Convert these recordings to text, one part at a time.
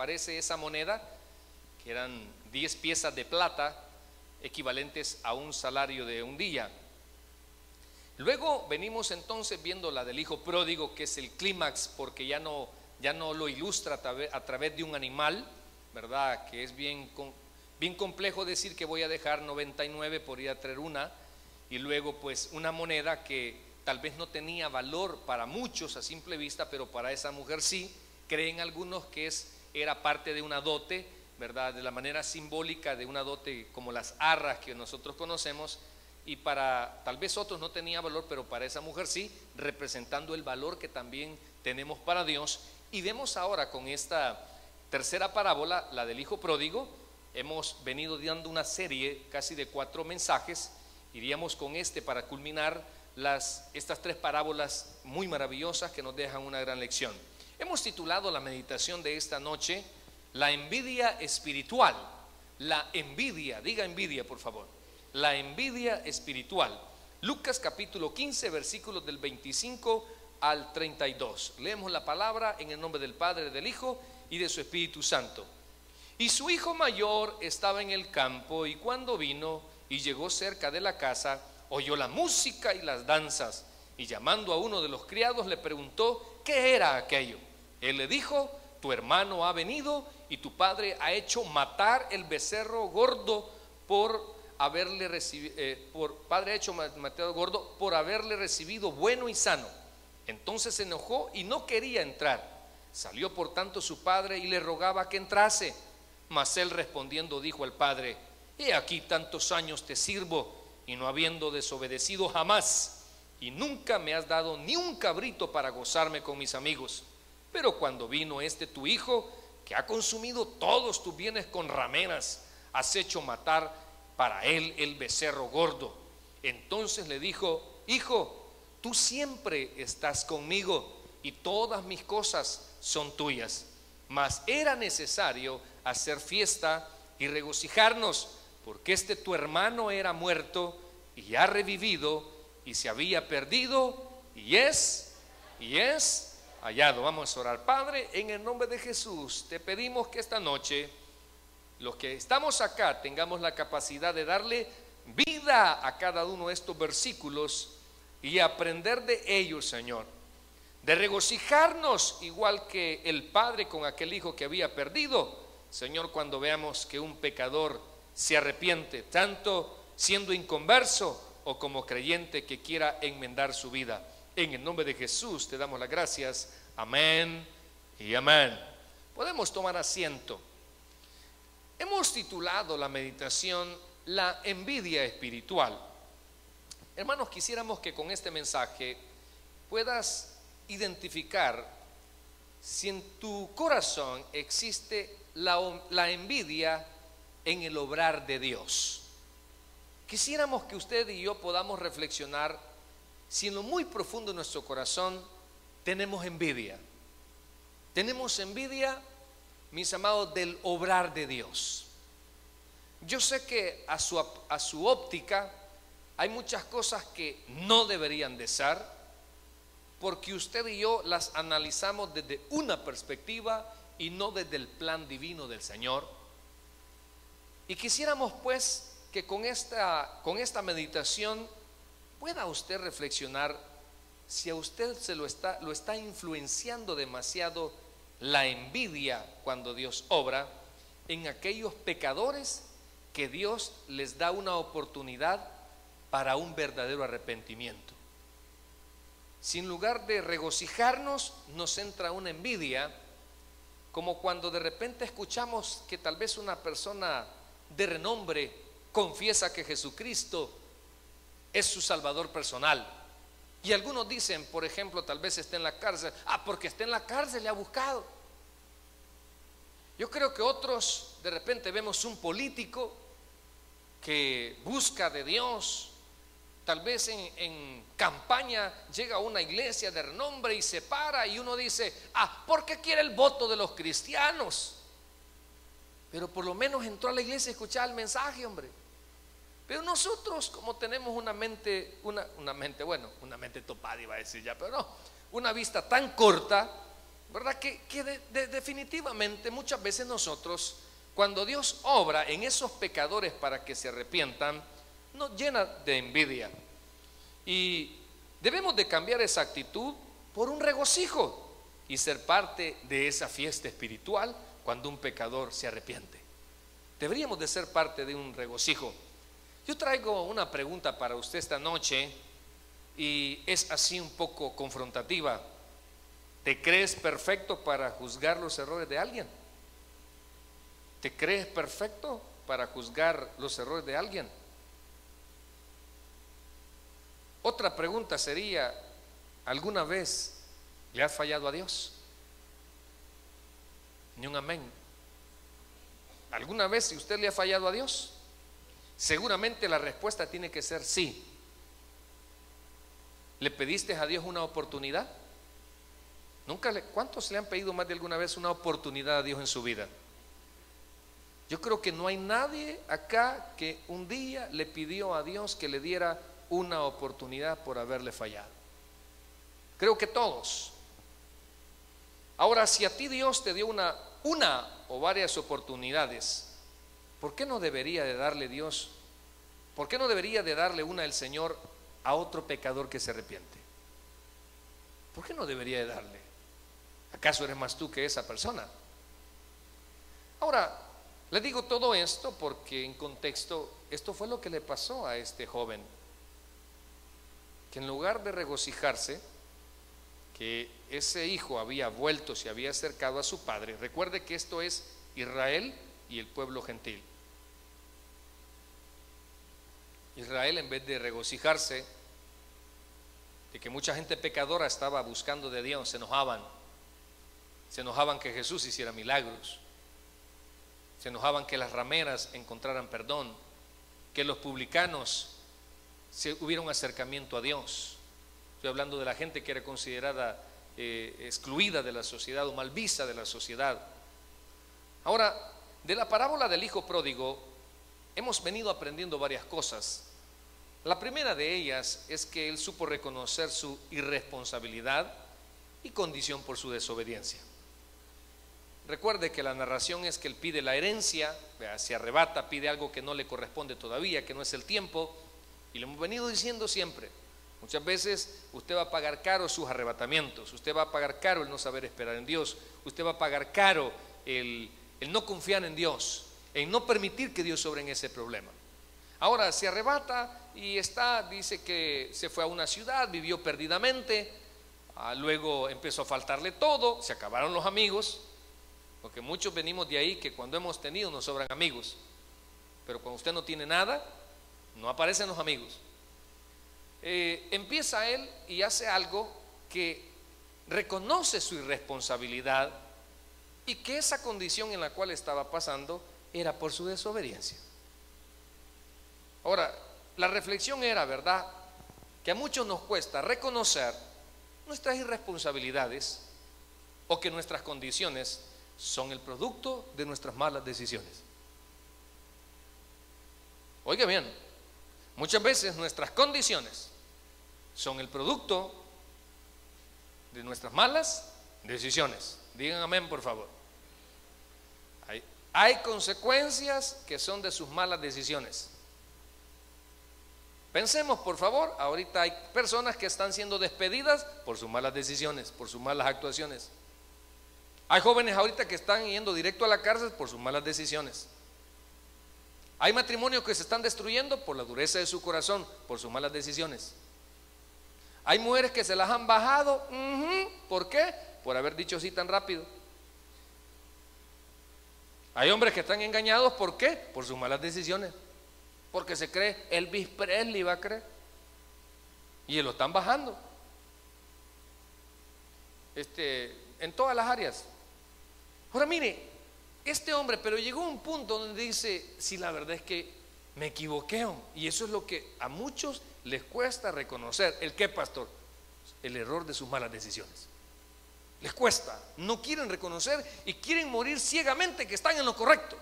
Aparece esa moneda, que eran 10 piezas de plata equivalentes a un salario de un día. Luego venimos entonces viendo la del hijo pródigo, que es el clímax, porque ya no, ya no lo ilustra a través, de un animal, ¿verdad? Que es bien, bien complejo decir que voy a dejar 99 por ir a traer una, y luego pues una moneda que tal vez no tenía valor para muchos a simple vista, pero para esa mujer sí, creen algunos que es, era parte de una dote, ¿verdad? De la manera simbólica de una dote como las arras que nosotros conocemos, y para tal vez otros no tenía valor, pero para esa mujer sí, representando el valor que también tenemos para Dios. Y vemos ahora con esta tercera parábola, la del hijo pródigo, hemos venido dando una serie casi de cuatro mensajes, iríamos con este para culminar las, estas tres parábolas muy maravillosas que nos dejan una gran lección. Hemos titulado la meditación de esta noche, La envidia espiritual. La envidia, diga envidia por favor la envidia espiritual. Lucas capítulo 15, versículos del 25 al 32. Leemos la palabra en el nombre del Padre, del Hijo y de su Espíritu Santo. Y su hijo mayor estaba en el campo y cuando vino y llegó cerca de la casa, oyó la música y las danzas y llamando a uno de los criados le preguntó qué era aquello. Él le dijo, tu hermano ha venido y tu padre ha hecho matar el becerro gordo por haberle recibido, eh, por Padre hecho Mateo Gordo, por haberle recibido bueno y sano. Entonces se enojó y no quería entrar. Salió por tanto su padre y le rogaba que entrase. Mas él respondiendo dijo al padre, he aquí tantos años te sirvo y no habiendo desobedecido jamás, y nunca me has dado ni un cabrito para gozarme con mis amigos. Pero cuando vino este tu hijo, que ha consumido todos tus bienes con rameras, has hecho matar para él el becerro gordo. Entonces le dijo, hijo, tú siempre estás conmigo y todas mis cosas son tuyas. Mas era necesario hacer fiesta y regocijarnos, porque este tu hermano era muerto y ha revivido y se había perdido y es, y es Vamos a orar. Padre, en el nombre de Jesús, te pedimos que esta noche los que estamos acá tengamos la capacidad de darle vida a cada uno de estos versículos y aprender de ellos, Señor. De regocijarnos igual que el Padre con aquel hijo que había perdido, Señor, cuando veamos que un pecador se arrepiente, tanto siendo inconverso o como creyente que quiera enmendar su vida. En el nombre de Jesús te damos las gracias. Amén y amén. Podemos tomar asiento. Hemos titulado la meditación La envidia espiritual. Hermanos, quisiéramos que con este mensaje puedas identificar si en tu corazón existe la, envidia en el obrar de Dios. Quisiéramos que usted y yo podamos reflexionar si en lo muy profundo de nuestro corazón tenemos envidia. Tenemos envidia mis amados, del obrar de Dios. Yo sé que a su, a su óptica hay muchas cosas que no deberían de ser, porque usted y yo las analizamos desde una perspectiva y no desde el plan divino del Señor. Y quisiéramos pues que con esta, con esta meditación pueda usted reflexionar si a usted se lo está, lo está influenciando demasiado la envidia cuando Dios obra en aquellos pecadores que Dios les da una oportunidad para un verdadero arrepentimiento. Sin lugar de regocijarnos, nos entra una envidia, como cuando de repente escuchamos que tal vez una persona de renombre confiesa que Jesucristo es su Salvador personal. Y algunos dicen, por ejemplo, tal vez esté en la cárcel. Ah, porque está en la cárcel, le ha buscado. Yo creo que otros, de repente vemos un político que busca de Dios. Tal vez en, campaña llega a una iglesia de renombre y se para y uno dice, ah, ¿por qué quiere el voto de los cristianos? Pero por lo menos entró a la iglesia y escuchaba el mensaje, hombre. Pero nosotros, como tenemos una mente, una, mente, bueno, una mente topada iba a decir ya, pero no, una vista tan corta, ¿verdad? Que, definitivamente muchas veces nosotros, cuando Dios obra en esos pecadores para que se arrepientan, nos llena de envidia. Y debemos de cambiar esa actitud por un regocijo y ser parte de esa fiesta espiritual cuando un pecador se arrepiente. Deberíamos de ser parte de un regocijo. Yo traigo una pregunta para usted esta noche y es así un poco confrontativa. ¿Te crees perfecto para juzgar los errores de alguien? ¿Te crees perfecto para juzgar los errores de alguien? Otra pregunta sería, ¿alguna vez le has fallado a Dios? Ni un amén. ¿Alguna vez si usted le ha fallado a Dios? Seguramente la respuesta tiene que ser sí. ¿Le pediste a Dios una oportunidad? Nunca le, ¿Cuántos le han pedido más de alguna vez una oportunidad a Dios en su vida? Yo creo que no hay nadie acá que un día le pidió a Dios que le diera una oportunidad por haberle fallado. Creo que todos. Ahora, si a ti Dios te dio una, una o varias oportunidades, ¿por qué no debería de darle Dios? ¿Por qué no debería de darle una el Señor a otro pecador que se arrepiente? ¿Por qué no debería de darle? ¿Acaso eres más tú que esa persona? Ahora, le digo todo esto porque en contexto, esto fue lo que le pasó a este joven, que en lugar de regocijarse, que ese hijo había vuelto, se había acercado a su padre, recuerde que esto es Israel y el pueblo gentil. Israel en vez de regocijarse de que mucha gente pecadora estaba buscando de Dios, se enojaban se enojaban que Jesús hiciera milagros. Se enojaban que las rameras encontraran perdón. Que los publicanos se, hubiera un acercamiento a Dios. Estoy hablando de la gente que era considerada eh, excluida de la sociedad o mal vista de la sociedad. Ahora, de la parábola del hijo pródigo hemos venido aprendiendo varias cosas. La primera de ellas es que él supo reconocer su irresponsabilidad y condición por su desobediencia. Recuerde que la narración es que él pide la herencia, se arrebata, pide algo que no le corresponde todavía, que no es el tiempo, y lo hemos venido diciendo siempre. Muchas veces usted va a pagar caro sus arrebatamientos, usted va a pagar caro el no saber esperar en Dios, usted va a pagar caro el, el no confiar en Dios, en no permitir que Dios sobre en ese problema. Ahora se arrebata y está, dice que se fue a una ciudad, vivió perdidamente, ah, luego empezó a faltarle todo, se acabaron los amigos, porque muchos venimos de ahí que cuando hemos tenido nos sobran amigos. Pero cuando usted no tiene nada, no aparecen los amigos. Eh, empieza él y hace algo que reconoce su irresponsabilidad y que esa condición en la cual estaba pasando era por su desobediencia. Ahora, la reflexión era, ¿verdad? Que a muchos nos cuesta reconocer nuestras irresponsabilidades o que nuestras condiciones son el producto de nuestras malas decisiones. Oiga bien, muchas veces nuestras condiciones son el producto de nuestras malas decisiones. Digan amén, por favor. Hay, consecuencias que son de sus malas decisiones. Pensemos, por favor, ahorita hay personas que están siendo despedidas por sus malas decisiones, por sus malas actuaciones. Hay jóvenes ahorita que están yendo directo a la cárcel por sus malas decisiones. Hay matrimonios que se están destruyendo por la dureza de su corazón, por sus malas decisiones. Hay mujeres que se las han bajado. ¿Por qué? Por haber dicho sí tan rápido. Hay hombres que están engañados. ¿Por qué? Por sus malas decisiones. Porque se cree Elvis Presley va a creer. Y lo están bajando. Este, en todas las áreas. Ahora mire, este hombre, pero llegó a un punto donde dice, si la verdad es que me equivoqué, y eso es lo que a muchos les cuesta reconocer. ¿El qué, pastor? El error de sus malas decisiones. Les cuesta, no quieren reconocer y quieren morir ciegamente que están en lo correcto.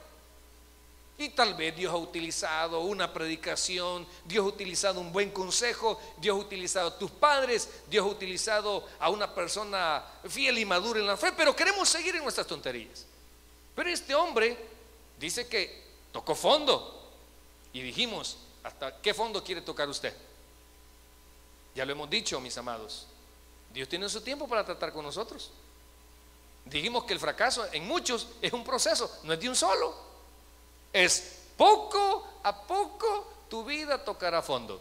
Y tal vez Dios ha utilizado una predicación, Dios ha utilizado un buen consejo, Dios ha utilizado a tus padres, Dios ha utilizado a una persona fiel y madura en la fe, pero queremos seguir en nuestras tonterías. Pero este hombre dice que tocó fondo y dijimos, ¿hasta qué fondo quiere tocar usted? Ya lo hemos dicho, mis amados, Dios tiene su tiempo para tratar con nosotros. Dijimos que el fracaso en muchos es un proceso, no es de un solo. Es poco a poco tu vida tocará fondo.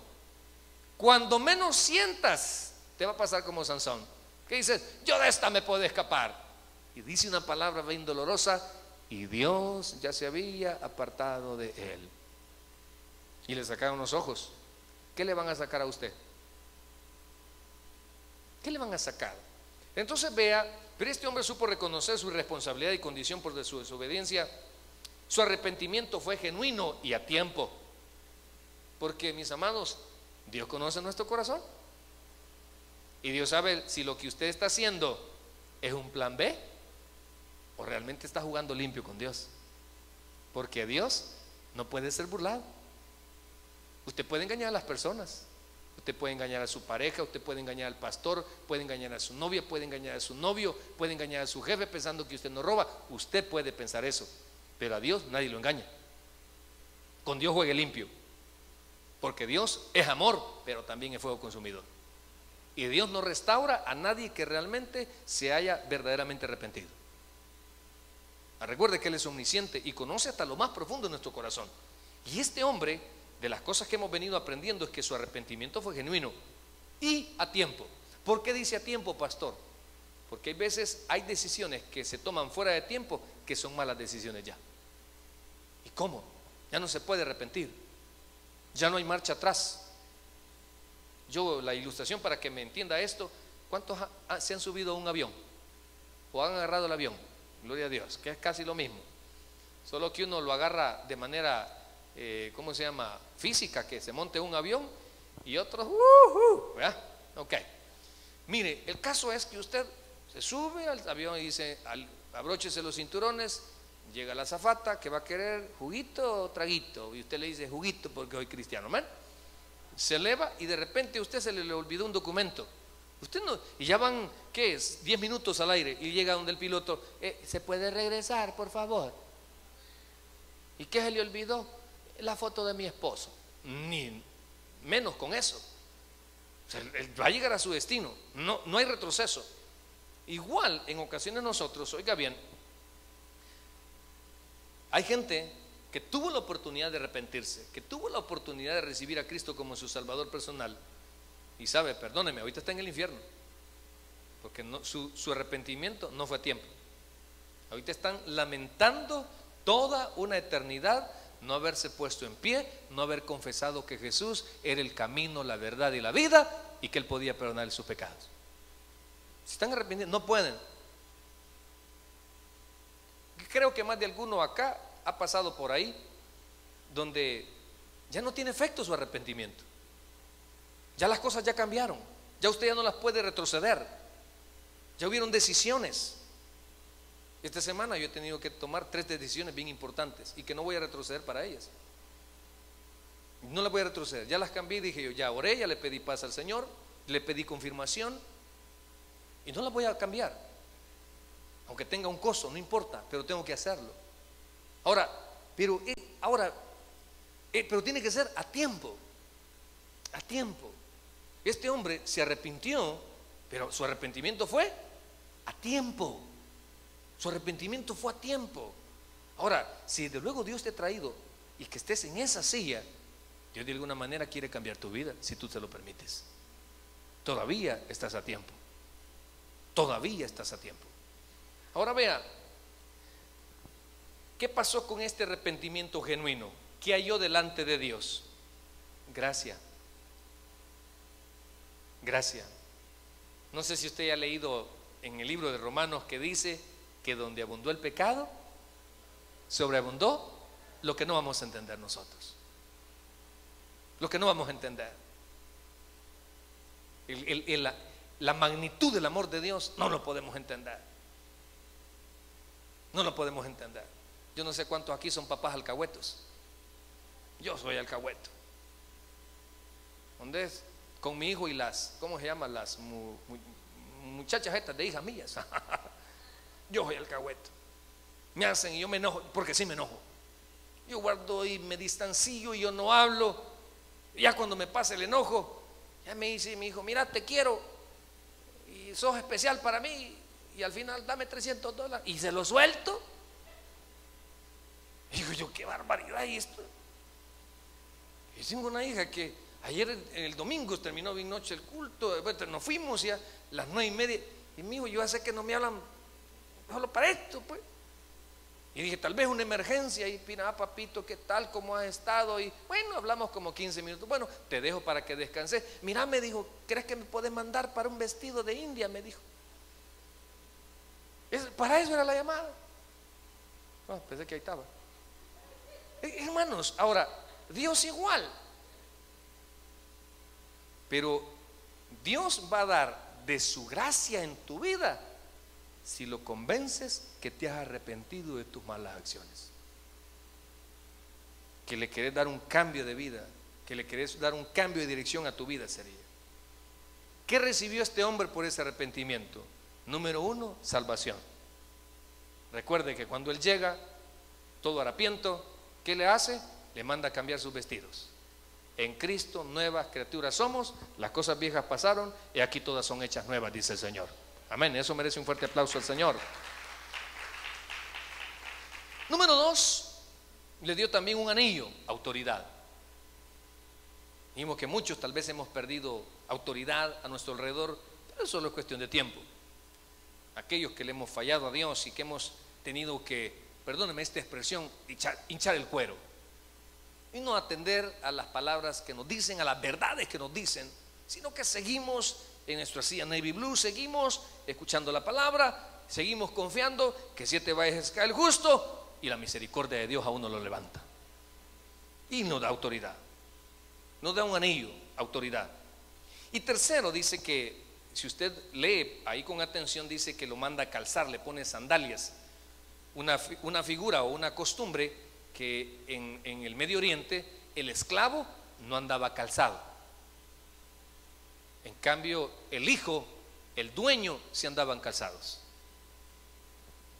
Cuando menos sientas, te va a pasar como Sansón, que dices, yo de esta me puedo escapar. Y dice una palabra bien dolorosa, y Dios ya se había apartado de él. Y le sacaron los ojos. ¿Qué le van a sacar a usted? ¿Qué le van a sacar? Entonces vea, pero este hombre supo reconocer su responsabilidad y condición por su desobediencia su arrepentimiento fue genuino y a tiempo. Porque, mis amados, Dios conoce nuestro corazón. Y Dios sabe si lo que usted está haciendo es un plan B o realmente está jugando limpio con Dios. Porque Dios no puede ser burlado. Usted puede engañar a las personas. Usted puede engañar a su pareja, usted puede engañar al pastor, puede engañar a su novia, puede engañar a su novio, puede engañar a su jefe pensando que usted no roba. Usted puede pensar eso. Pero a Dios nadie lo engaña. Con Dios juegue limpio. Porque Dios es amor, pero también es fuego consumidor. Y Dios no restaura a nadie que realmente se haya verdaderamente arrepentido. Recuerde que Él es omnisciente y conoce hasta lo más profundo de nuestro corazón. Y este hombre, de las cosas que hemos venido aprendiendo, es que su arrepentimiento fue genuino y a tiempo. ¿Por qué dice a tiempo, pastor? Porque hay veces hay decisiones que se toman fuera de tiempo que son malas decisiones ya. ¿Y cómo? Ya no se puede arrepentir. Ya no hay marcha atrás. Yo, la ilustración para que me entienda esto, ¿cuántos se han subido a un avión? ¿O han agarrado el avión? Gloria a Dios, que es casi lo mismo. Solo que uno lo agarra de manera, eh, ¿cómo se llama? Física, que se monte un avión y otros, uh, ¿verdad? Ok. Mire, el caso es que usted se sube al avión y dice, abróchese los cinturones, llega la zafata que va a querer juguito o traguito. Y usted le dice juguito porque soy cristiano, ¿man? Se eleva y de repente a usted se le, olvidó un documento. Usted no, y ya van, ¿qué es? 10 minutos al aire y llega donde el piloto, eh, ¿se puede regresar, por favor? ¿Y qué se le olvidó? La foto de mi esposo. Ni menos con eso. va a llegar a su destino. No, no hay retroceso. Igual en ocasiones nosotros, oiga bien, hay gente que tuvo la oportunidad de arrepentirse, que tuvo la oportunidad de recibir a Cristo como su Salvador personal y sabe, perdóneme, ahorita está en el infierno, porque su, su arrepentimiento no fue a tiempo. Ahorita están lamentando toda una eternidad no haberse puesto en pie, no haber confesado que Jesús era el camino, la verdad y la vida y que Él podía perdonar sus pecados. Si están arrepentidos, no pueden. Creo que más de alguno acá ha pasado por ahí donde ya no tiene efecto su arrepentimiento. Ya las cosas ya cambiaron. Ya usted ya no las puede retroceder. Ya hubieron decisiones. Esta semana yo he tenido que tomar tres decisiones bien importantes y que no voy a retroceder para ellas. No las voy a retroceder. Ya las cambié dije yo, ya oré, ya le pedí paz al Señor, le pedí confirmación y no la voy a cambiar. Aunque tenga un costo, no importa, pero tengo que hacerlo. Ahora, pero eh, ahora, eh, pero tiene que ser a tiempo. A tiempo. Este hombre se arrepintió, pero su arrepentimiento fue a tiempo. Su arrepentimiento fue a tiempo. Ahora, si de luego Dios te ha traído y que estés en esa silla, Dios de alguna manera quiere cambiar tu vida, si tú te lo permites. Todavía estás a tiempo. Todavía estás a tiempo. Ahora vea, ¿qué pasó con este arrepentimiento genuino? ¿Qué halló delante de Dios? Gracia. Gracia. No sé si usted ha leído en el libro de Romanos que dice que donde abundó el pecado, sobreabundó lo que no vamos a entender nosotros. Lo que no vamos a entender. La magnitud del amor de Dios no lo podemos entender. No lo podemos entender. Yo no sé cuántos aquí son papás alcahuetos. Yo soy alcahueto. ¿Dónde es? Con mi hijo y las, ¿cómo se llaman? Las muchachas estas de hijas mías. yo soy alcahueto. Me hacen y yo me enojo, porque sí me enojo. Yo guardo y me distancio y yo no hablo. Ya cuando me pasa el enojo, ya me dice mi hijo, mira, te quiero y sos especial para mí. Y al final dame 300 dólares y se lo suelto. Y digo yo, qué barbaridad esto. Y tengo una hija que ayer en el domingo terminó bien noche el culto, nos fuimos ya las nueve y media. Y mi hijo, yo sé que no me hablan solo para esto, pues. Y dije, tal vez una emergencia. Y pina, ah, papito, ¿qué tal? ¿Cómo has estado? Y bueno, hablamos como 15 minutos. Bueno, te dejo para que descanses. Mira, me dijo, ¿crees que me puedes mandar para un vestido de India? Me dijo. para eso era la llamada. Ah, pensé que ahí estaba. Eh, hermanos, ahora, Dios igual. Pero Dios va a dar de su gracia en tu vida si lo convences que te has arrepentido de tus malas acciones. Que le querés dar un cambio de vida, que le querés dar un cambio de dirección a tu vida sería. ¿Qué recibió este hombre por ese arrepentimiento? Número uno, salvación. Recuerde que cuando él llega, todo harapiento, ¿qué le hace? Le manda a cambiar sus vestidos. En Cristo nuevas criaturas somos, las cosas viejas pasaron y aquí todas son hechas nuevas, dice el Señor. Amén. Eso merece un fuerte aplauso al Señor. Número dos, le dio también un anillo, autoridad. Dijimos que muchos tal vez hemos perdido autoridad a nuestro alrededor, pero eso solo es cuestión de tiempo. Aquellos que le hemos fallado a Dios y que hemos tenido que, perdóneme esta expresión, hinchar el cuero. Y no atender a las palabras que nos dicen, a las verdades que nos dicen, sino que seguimos en nuestra silla Navy Blue, seguimos escuchando la palabra, seguimos confiando que siete veces cae el justo y la misericordia de Dios a uno lo levanta. Y nos da autoridad, nos da un anillo, autoridad. Y tercero, dice que si usted lee ahí con atención, dice que lo manda a calzar, le pone sandalias. Una, una figura o una costumbre que en el Medio Oriente el esclavo no andaba calzado en cambio, el hijo, el dueño, se andaban casados.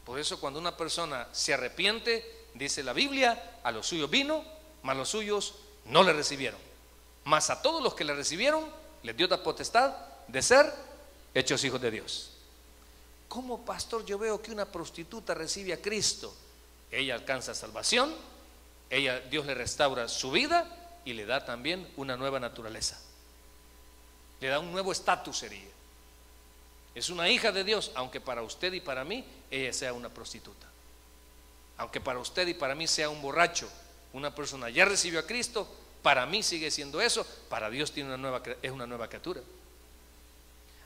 Por eso cuando una persona se arrepiente, dice la Biblia, a los suyos vino, mas los suyos no le recibieron. Mas a todos los que le recibieron, les dio la potestad de ser hechos hijos de Dios. ¿Cómo, pastor, yo veo que una prostituta recibe a Cristo? Ella alcanza salvación, ella, Dios le restaura su vida y le da también una nueva naturaleza. Le da un nuevo estatus sería. Es una hija de Dios, aunque para usted y para mí ella sea una prostituta. Aunque para usted y para mí sea un borracho, una persona ya recibió a Cristo, para mí sigue siendo eso, para Dios tiene una nueva, es una nueva criatura.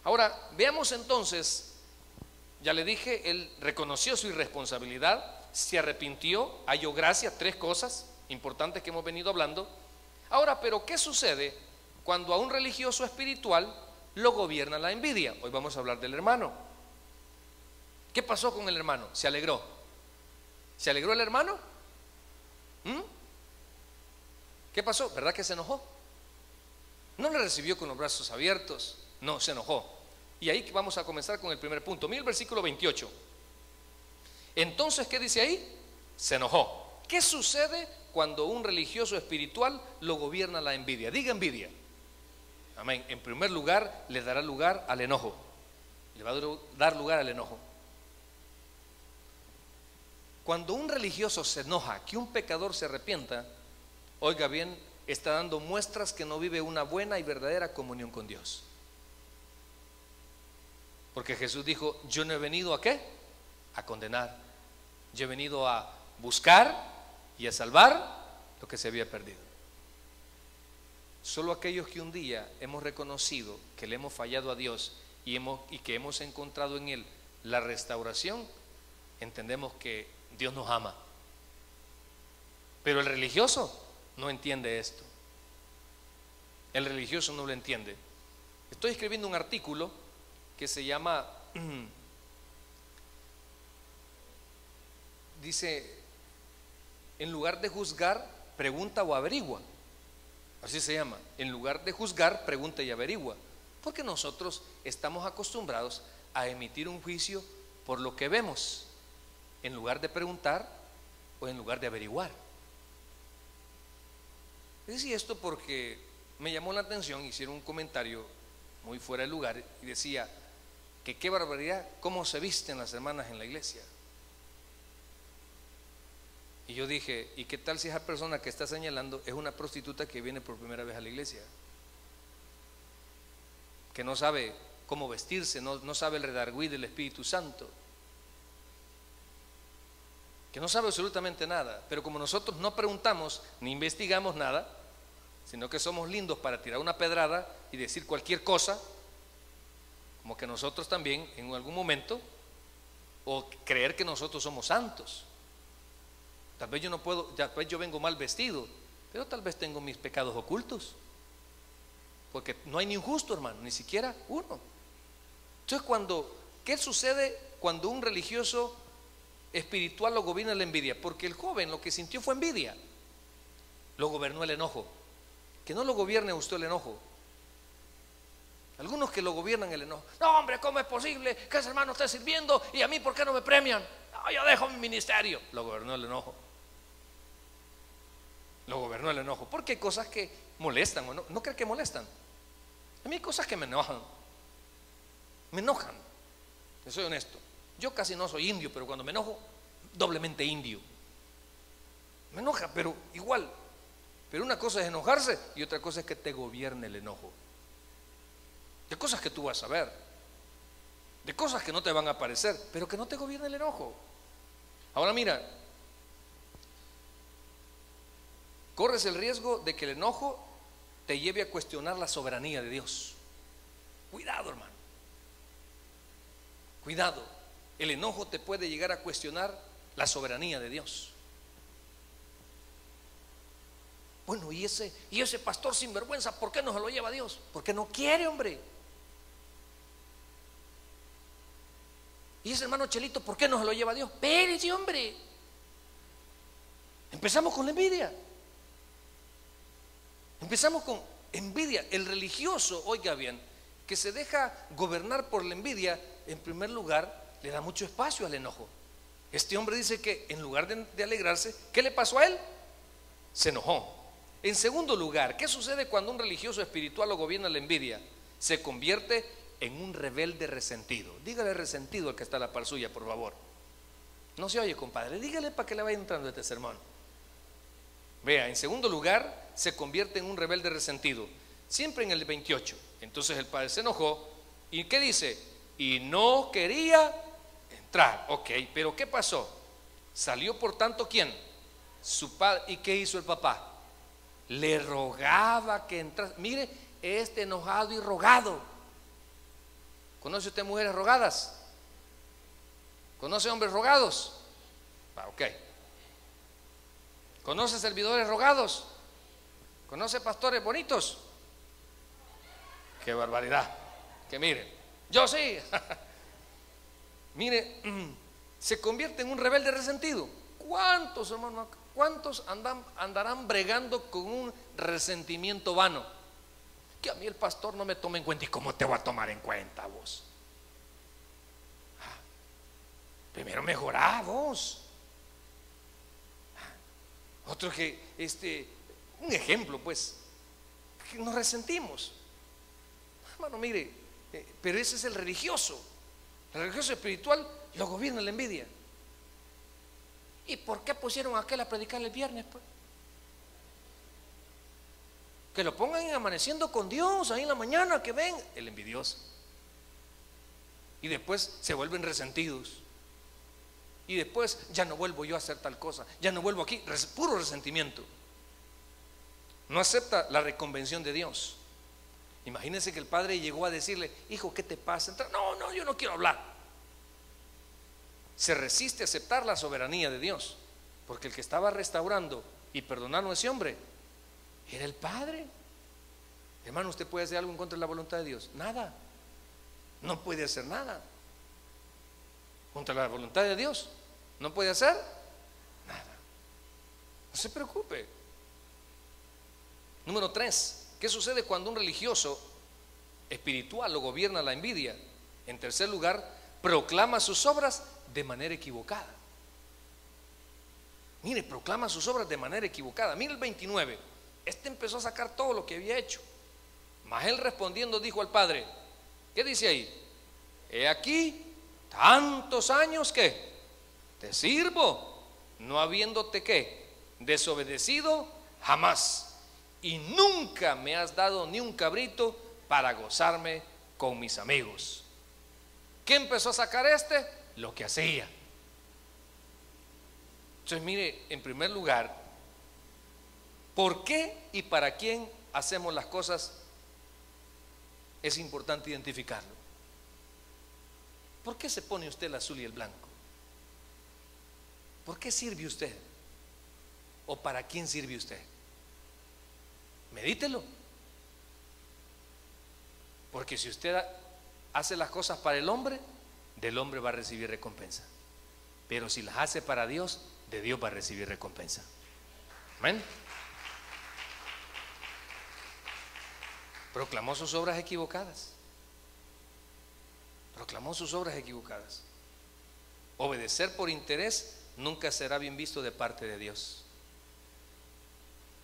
Ahora, veamos entonces, ya le dije, él reconoció su irresponsabilidad, se arrepintió, halló gracia, tres cosas importantes que hemos venido hablando. Ahora, pero ¿qué sucede cuando a un religioso espiritual lo gobierna la envidia. Hoy vamos a hablar del hermano. ¿Qué pasó con el hermano? Se alegró. ¿Se alegró el hermano? ¿Mm? ¿Qué pasó? ¿Verdad que se enojó? No le recibió con los brazos abiertos, no, se enojó. Y ahí vamos a comenzar con el primer punto. Mira el versículo 28. Entonces, ¿qué dice ahí? Se enojó. ¿Qué sucede cuando un religioso espiritual lo gobierna la envidia? Diga envidia. Amén. En primer lugar, le dará lugar al enojo. Le va a dar lugar al enojo. Cuando un religioso se enoja que un pecador se arrepienta, oiga bien, está dando muestras que no vive una buena y verdadera comunión con Dios. Porque Jesús dijo, yo no he venido a qué? A condenar. Yo he venido a buscar y a salvar lo que se había perdido. Solo aquellos que un día hemos reconocido que le hemos fallado a Dios y, hemos, y que hemos encontrado en Él la restauración, entendemos que Dios nos ama. Pero el religioso no entiende esto. El religioso no lo entiende. Estoy escribiendo un artículo que se llama, dice, en lugar de juzgar, pregunta o averigua. Así se llama. En lugar de juzgar, pregunta y averigua. Porque nosotros estamos acostumbrados a emitir un juicio por lo que vemos, en lugar de preguntar o en lugar de averiguar. Decía esto porque me llamó la atención, hicieron un comentario muy fuera de lugar y decía que qué barbaridad, cómo se visten las hermanas en la iglesia. Y yo dije, ¿y qué tal si esa persona que está señalando es una prostituta que viene por primera vez a la iglesia? Que no sabe cómo vestirse, no, no sabe el redarguí del Espíritu Santo. Que no sabe absolutamente nada. Pero como nosotros no preguntamos ni investigamos nada, sino que somos lindos para tirar una pedrada y decir cualquier cosa, como que nosotros también en algún momento, o creer que nosotros somos santos. Tal vez yo no puedo, tal vez yo vengo mal vestido, pero tal vez tengo mis pecados ocultos. Porque no hay ni un justo, hermano, ni siquiera uno. Entonces, cuando, ¿qué sucede cuando un religioso espiritual lo gobierna la envidia? Porque el joven lo que sintió fue envidia. Lo gobernó el enojo. Que no lo gobierne usted el enojo. Algunos que lo gobiernan el enojo. No, hombre, ¿cómo es posible que ese hermano esté sirviendo y a mí por qué no me premian? No, yo dejo mi ministerio. Lo gobernó el enojo lo gobernó el enojo. Porque hay cosas que molestan o no. ¿No que molestan? A mí hay cosas que me enojan. Me enojan. Yo soy honesto. Yo casi no soy indio, pero cuando me enojo, doblemente indio. Me enoja, pero igual. Pero una cosa es enojarse y otra cosa es que te gobierne el enojo. De cosas que tú vas a ver. De cosas que no te van a parecer, pero que no te gobierne el enojo. Ahora mira, corres el riesgo de que el enojo te lleve a cuestionar la soberanía de Dios. Cuidado, hermano. Cuidado. El enojo te puede llegar a cuestionar la soberanía de Dios. Bueno, y ese, y ese pastor sinvergüenza, ¿por qué no se lo lleva a Dios? Porque no quiere, hombre. Y ese hermano Chelito, ¿por qué no se lo lleva a Dios? Espérese, hombre. Empezamos con la envidia. Empezamos con envidia. El religioso, oiga bien, que se deja gobernar por la envidia, en primer lugar, le da mucho espacio al enojo. Este hombre dice que en lugar de, alegrarse, ¿qué le pasó a él? Se enojó. En segundo lugar, ¿qué sucede cuando un religioso espiritual lo gobierna la envidia? Se convierte en un rebelde resentido. Dígale resentido al que está a la par suya, por favor. No se oye, compadre. Dígale para que le vaya entrando este sermón. Vea, en segundo lugar, se convierte en un rebelde resentido. Siempre en el 28. Entonces el padre se enojó. ¿Y qué dice? Y no quería entrar. Ok, pero ¿qué pasó? Salió por tanto quién? Su padre. ¿Y qué hizo el papá? Le rogaba que entrase. Mire, este enojado y rogado. ¿Conoce usted mujeres rogadas? ¿Conoce hombres rogados? Ah, ok. ¿Conoce servidores rogados? ¿Conoce pastores bonitos? Qué barbaridad. Que mire, yo sí. mire, se convierte en un rebelde resentido. ¿Cuántos, hermanos, cuántos andan, andarán bregando con un resentimiento vano? Que a mí el pastor no me tome en cuenta. ¿Y cómo te va a tomar en cuenta vos? Ah, primero mejorá vos. Otro que, este, un ejemplo, pues, nos resentimos. Hermano, mire, eh, pero ese es el religioso. El religioso espiritual lo gobierna la envidia. ¿Y por qué pusieron a aquel a predicar el viernes? Pues? Que lo pongan amaneciendo con Dios ahí en la mañana, que ven el envidioso. Y después se vuelven resentidos. Y después ya no vuelvo yo a hacer tal cosa, ya no vuelvo aquí, puro resentimiento. No acepta la reconvención de Dios. Imagínense que el padre llegó a decirle, hijo, ¿qué te pasa? No, no, yo no quiero hablar. Se resiste a aceptar la soberanía de Dios, porque el que estaba restaurando y perdonando a ese hombre era el padre. Hermano, ¿usted puede hacer algo en contra de la voluntad de Dios? Nada. No puede hacer nada contra la voluntad de Dios. ¿No puede hacer? Nada. No se preocupe. Número tres, ¿qué sucede cuando un religioso espiritual lo gobierna la envidia? En tercer lugar, proclama sus obras de manera equivocada. Mire, proclama sus obras de manera equivocada. Mire el 29. Este empezó a sacar todo lo que había hecho. Mas él respondiendo dijo al padre, ¿qué dice ahí? He aquí tantos años que te sirvo, no habiéndote que desobedecido jamás. Y nunca me has dado ni un cabrito para gozarme con mis amigos. ¿Qué empezó a sacar este? Lo que hacía. Entonces, mire, en primer lugar, ¿por qué y para quién hacemos las cosas? Es importante identificarlo. ¿Por qué se pone usted el azul y el blanco? ¿Por qué sirve usted? ¿O para quién sirve usted? Medítelo. Porque si usted hace las cosas para el hombre, del hombre va a recibir recompensa. Pero si las hace para Dios, de Dios va a recibir recompensa. Amén. Proclamó sus obras equivocadas. Proclamó sus obras equivocadas. Obedecer por interés nunca será bien visto de parte de Dios.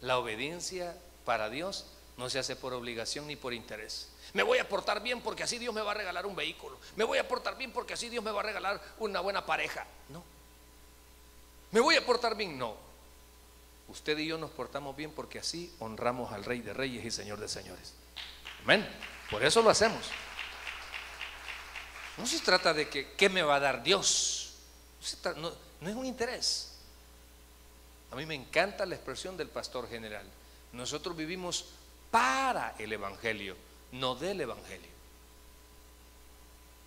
La obediencia para Dios no se hace por obligación ni por interés. Me voy a portar bien porque así Dios me va a regalar un vehículo. Me voy a portar bien porque así Dios me va a regalar una buena pareja. No. ¿Me voy a portar bien? No. Usted y yo nos portamos bien porque así honramos al Rey de Reyes y Señor de Señores. Amén. Por eso lo hacemos. No se trata de que qué me va a dar Dios. No, no es un interés. A mí me encanta la expresión del pastor general. Nosotros vivimos para el Evangelio, no del Evangelio.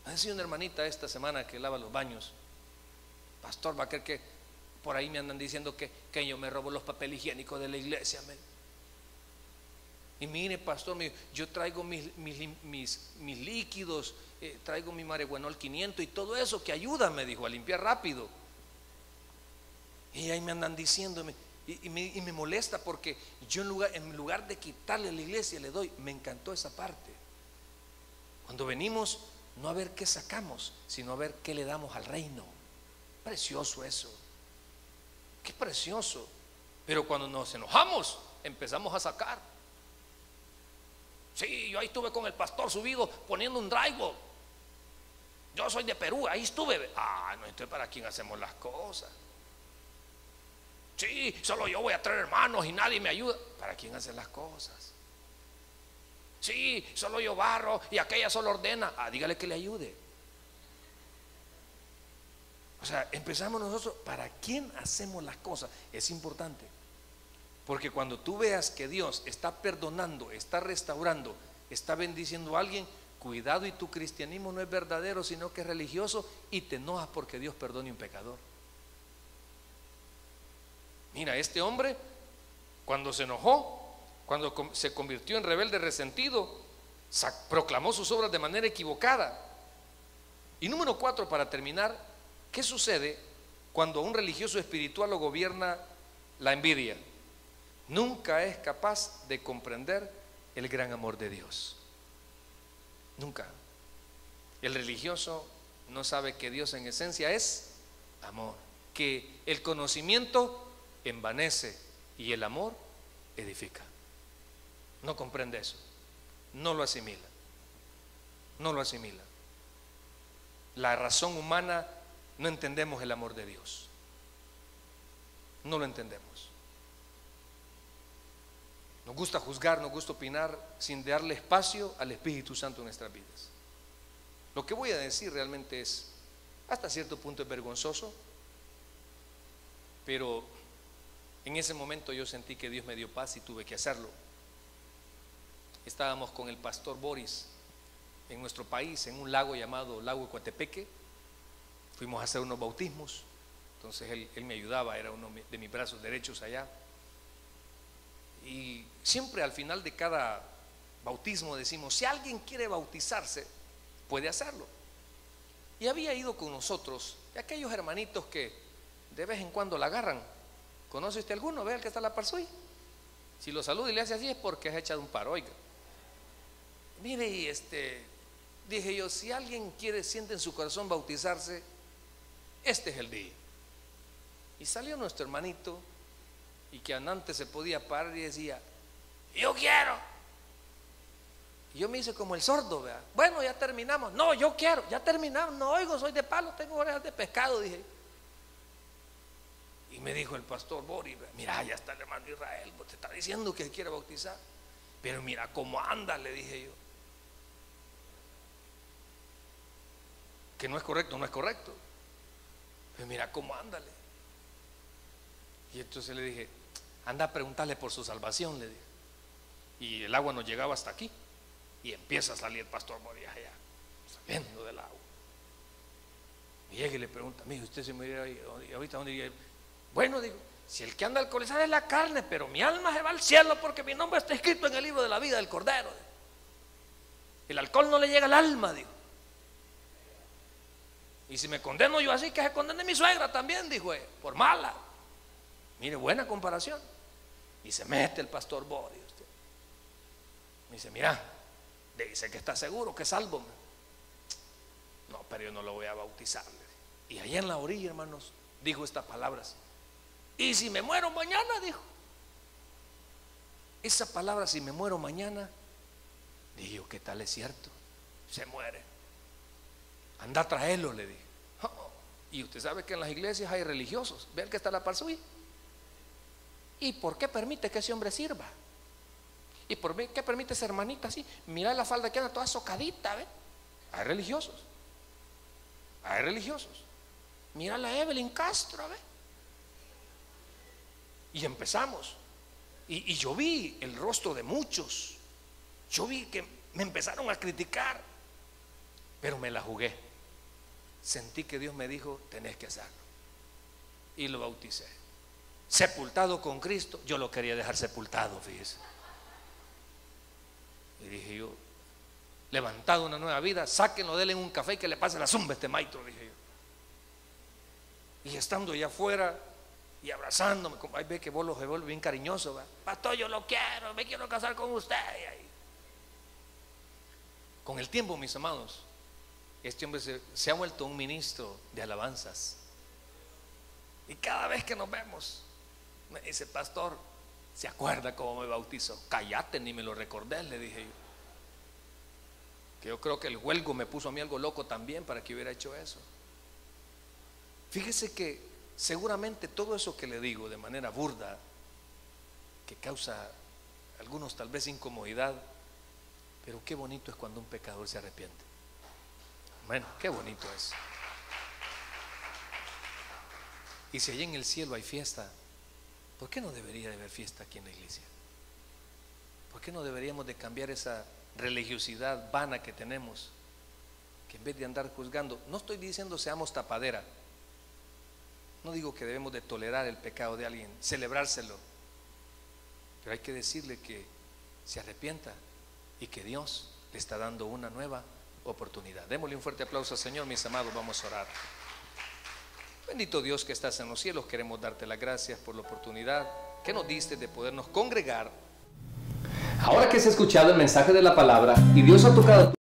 Ha sido una hermanita esta semana que lava los baños. Pastor, va a creer que por ahí me andan diciendo que, que yo me robo los papeles higiénicos de la iglesia. Y mire, pastor, yo traigo mis, mis, líquidos, eh, traigo mi marihuanol 500 y todo eso que ayuda, me dijo, a limpiar rápido. Y ahí me andan diciéndome, y, me, molesta porque yo en lugar, en lugar de quitarle a la iglesia le doy, me encantó esa parte. Cuando venimos, no a ver qué sacamos, sino a ver qué le damos al reino. Precioso eso. Qué precioso. Pero cuando nos enojamos, empezamos a sacar. Sí, yo ahí estuve con el pastor subido poniendo un drywall. Yo soy de Perú, ahí estuve. Ah, no estoy para quién hacemos las cosas. Sí, solo yo voy a traer hermanos y nadie me ayuda. ¿Para quién hace las cosas? Sí, solo yo barro y aquella solo ordena. Ah, dígale que le ayude. O sea, empezamos nosotros, ¿para quién hacemos las cosas? Es importante. Porque cuando tú veas que Dios está perdonando, está restaurando, está bendiciendo a alguien, cuidado y tu cristianismo no es verdadero, sino que es religioso y te enojas porque Dios perdone un pecador. Mira, este hombre, cuando se enojó, cuando se convirtió en rebelde resentido, proclamó sus obras de manera equivocada. Y número cuatro, para terminar, ¿qué sucede cuando un religioso espiritual lo gobierna la envidia? Nunca es capaz de comprender el gran amor de Dios. Nunca. El religioso no sabe que Dios en esencia es amor, que el conocimiento envanece y el amor edifica. No comprende eso, no lo asimila, no lo asimila. La razón humana no entendemos el amor de Dios, no lo entendemos. Nos gusta juzgar, nos gusta opinar sin darle espacio al Espíritu Santo en nuestras vidas. Lo que voy a decir realmente es, hasta cierto punto es vergonzoso, pero en ese momento yo sentí que Dios me dio paz y tuve que hacerlo. Estábamos con el pastor Boris en nuestro país, en un lago llamado Lago Ecuatepeque. Fuimos a hacer unos bautismos. Entonces él, él me ayudaba, era uno de mis brazos derechos allá. Y siempre al final de cada bautismo decimos, si alguien quiere bautizarse, puede hacerlo. Y había ido con nosotros aquellos hermanitos que de vez en cuando la agarran ¿Conoce usted alguno? Vea el que está a la par Si lo saluda y le hace así es porque has echado un paro, oiga. Mire, y este, dije yo, si alguien quiere, siente en su corazón bautizarse, este es el día. Y salió nuestro hermanito, y que antes se podía parar y decía, yo quiero. Y yo me hice como el sordo, vea. Bueno, ya terminamos. No, yo quiero, ya terminamos. No oigo, soy de palo, tengo orejas de pescado, dije. Y me dijo el pastor Boris, mira, ya está el hermano Israel, te está diciendo que quiere bautizar. Pero mira cómo anda, le dije yo. Que no es correcto, no es correcto. Pero mira cómo ándale. Y entonces le dije, anda a preguntarle por su salvación, le dije. Y el agua no llegaba hasta aquí. Y empieza a salir el pastor Boris allá, saliendo del agua. Y llega y le pregunta, mire, usted se me iría ahorita dónde iría. Bueno, digo, si el que anda alcoholizado es la carne, pero mi alma se va al cielo porque mi nombre está escrito en el libro de la vida del Cordero. El alcohol no le llega al alma, digo. Y si me condeno yo así, que se condene mi suegra también, dijo él, por mala. Mire, buena comparación. Y se mete el pastor Body. Me dice, mira, dice que está seguro que salvo. No, pero yo no lo voy a bautizar. Y allá en la orilla, hermanos, dijo estas palabras. Y si me muero mañana, dijo. Esa palabra, si me muero mañana, dije ¿qué tal es cierto? Se muere. Anda a traerlo, le dije. y usted sabe que en las iglesias hay religiosos. Vean que está la par ¿Y por qué permite que ese hombre sirva? ¿Y por qué permite esa hermanita así? Mira la falda que anda toda socadita, ¿ve? Hay religiosos. Hay religiosos. Mira la Evelyn Castro, ¿ve? Y empezamos. Y, yo vi el rostro de muchos. Yo vi que me empezaron a criticar. Pero me la jugué. Sentí que Dios me dijo, tenés que hacerlo. Y lo bauticé. Sepultado con Cristo, yo lo quería dejar sepultado, fíjese. Y dije yo, levantado una nueva vida, sáquenlo, denle un café y que le pase la zumba a este maestro, dije yo. Y estando allá afuera, y abrazándome, como ahí ve que vos lo vuelve bien cariñoso, ¿va? pastor, yo lo quiero, me quiero casar con usted. Con el tiempo, mis amados, este hombre se, ha vuelto un ministro de alabanzas. Y cada vez que nos vemos, me dice, pastor, ¿se acuerda cómo me bautizó? Cállate, ni me lo recordé, le dije yo. Que yo creo que el huelgo me puso a mí algo loco también para que hubiera hecho eso. Fíjese que Seguramente todo eso que le digo de manera burda, que causa algunos tal vez incomodidad, pero qué bonito es cuando un pecador se arrepiente. Bueno, qué bonito es. Y si allá en el cielo hay fiesta, ¿por qué no debería de haber fiesta aquí en la iglesia? ¿Por qué no deberíamos de cambiar esa religiosidad vana que tenemos? Que en vez de andar juzgando, no estoy diciendo seamos tapadera, no digo que debemos de tolerar el pecado de alguien, celebrárselo, pero hay que decirle que se arrepienta y que Dios le está dando una nueva oportunidad. Démosle un fuerte aplauso al Señor, mis amados, vamos a orar. Bendito Dios que estás en los cielos, queremos darte las gracias por la oportunidad que nos diste de podernos congregar. Ahora que has escuchado el mensaje de la palabra y Dios ha tocado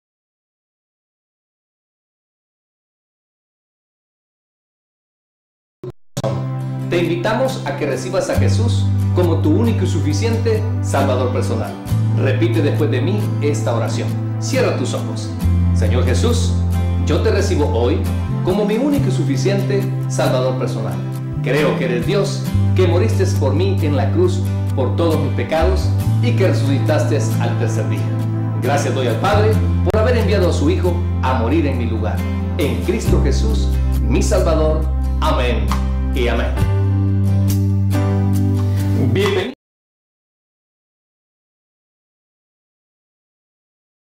Te invitamos a que recibas a Jesús como tu único y suficiente Salvador personal. Repite después de mí esta oración. Cierra tus ojos. Señor Jesús, yo te recibo hoy como mi único y suficiente Salvador personal. Creo que eres Dios, que moriste por mí en la cruz por todos mis pecados y que resucitaste al tercer día. Gracias doy al Padre por haber enviado a su Hijo a morir en mi lugar. En Cristo Jesús, mi Salvador. Amén y amén. Bienvenido.